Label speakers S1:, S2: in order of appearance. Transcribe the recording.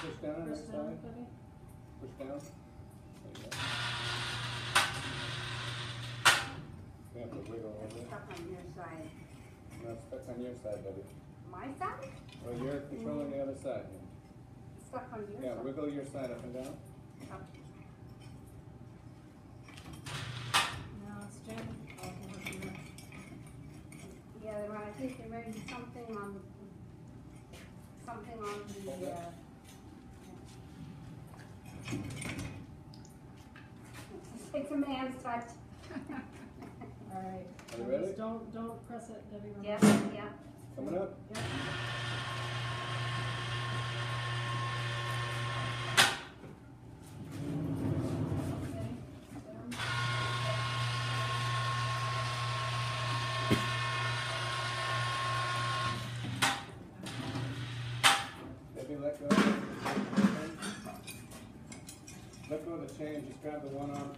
S1: Push down next
S2: time.
S1: Push down. There you go. You have to wiggle a little.
S3: Stuck on your side.
S1: No, it's stuck on your side, buddy.
S3: My side?
S1: Well, you're controlling the other side.
S3: Stuck on your
S1: Yeah,
S3: side.
S1: wiggle your side up and down.
S3: Up. Yeah, there might- I think there may be something on, the- something on the, uh. It's a man's touch.
S2: All right.
S1: Are you ready?
S2: just Don't, don't press it, Debbie. remember?
S3: Yeah, yeah.
S1: Coming up.
S2: Yep.
S1: Let go. of the- Let go of the chain, just grab the one arm,